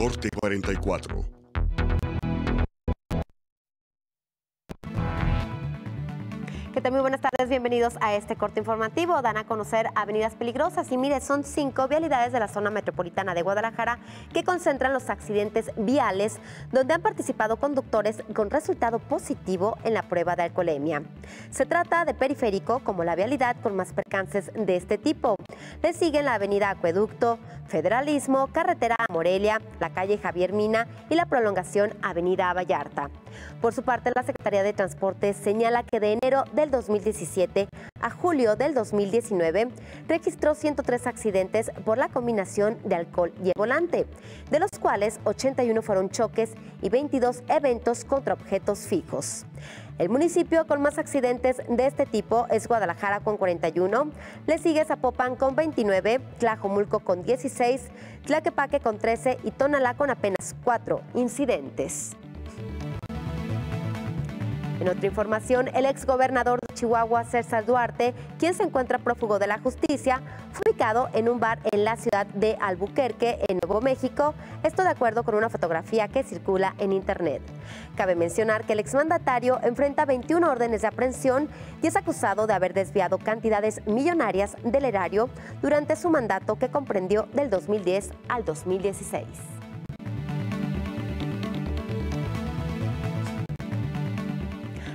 Corte 44. ¿Qué tal? Muy buenas tardes, bienvenidos a este corte informativo. Dan a conocer avenidas peligrosas y mire, son cinco vialidades de la zona metropolitana de Guadalajara que concentran los accidentes viales donde han participado conductores con resultado positivo en la prueba de alcoholemia. Se trata de periférico como la vialidad con más percances de este tipo. Le siguen la avenida Acueducto, Federalismo, Carretera Morelia, la calle Javier Mina y la prolongación Avenida Vallarta. Por su parte, la Secretaría de Transporte señala que de enero del 2017 a julio del 2019 registró 103 accidentes por la combinación de alcohol y el volante, de los cuales 81 fueron choques y 22 eventos contra objetos fijos. El municipio con más accidentes de este tipo es Guadalajara con 41, le sigue Zapopan con 29, Tlajomulco con 16, Tlaquepaque con 13 y Tonalá con apenas 4 incidentes. En otra información, el exgobernador de Chihuahua, César Duarte, quien se encuentra prófugo de la justicia, fue ubicado en un bar en la ciudad de Albuquerque, en Nuevo México, esto de acuerdo con una fotografía que circula en Internet. Cabe mencionar que el exmandatario enfrenta 21 órdenes de aprehensión y es acusado de haber desviado cantidades millonarias del erario durante su mandato que comprendió del 2010 al 2016.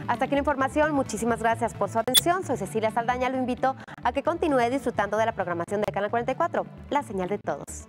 Hasta aquí la información. Muchísimas gracias por su atención. Soy Cecilia Saldaña. Lo invito a que continúe disfrutando de la programación de Canal 44, la señal de todos.